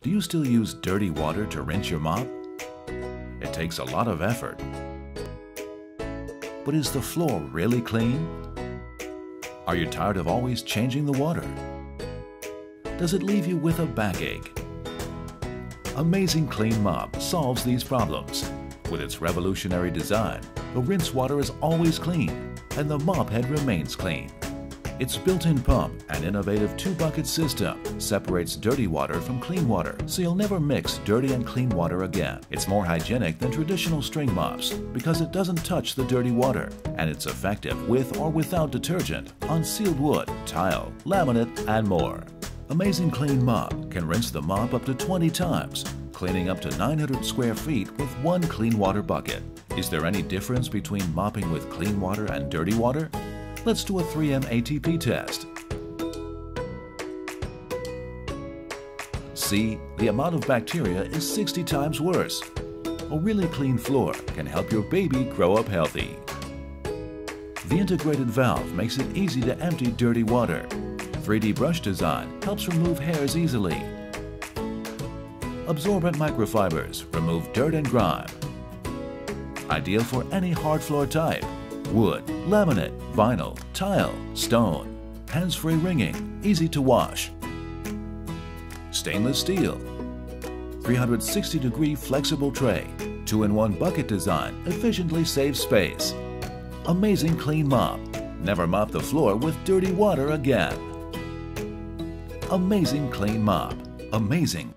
Do you still use dirty water to rinse your mop? It takes a lot of effort. But is the floor really clean? Are you tired of always changing the water? Does it leave you with a backache? Amazing Clean Mop solves these problems. With its revolutionary design, the rinse water is always clean and the mop head remains clean. Its built-in pump and innovative two-bucket system separates dirty water from clean water, so you'll never mix dirty and clean water again. It's more hygienic than traditional string mops because it doesn't touch the dirty water, and it's effective with or without detergent on sealed wood, tile, laminate, and more. Amazing Clean Mop can rinse the mop up to 20 times, cleaning up to 900 square feet with one clean water bucket. Is there any difference between mopping with clean water and dirty water? Let's do a 3M ATP test. See, the amount of bacteria is 60 times worse. A really clean floor can help your baby grow up healthy. The integrated valve makes it easy to empty dirty water. 3D brush design helps remove hairs easily. Absorbent microfibers remove dirt and grime. Ideal for any hard floor type wood, laminate, vinyl, tile, stone. Hands-free wringing, easy to wash. Stainless steel. 360 degree flexible tray. Two-in-one bucket design efficiently saves space. Amazing clean mop. Never mop the floor with dirty water again. Amazing clean mop. Amazing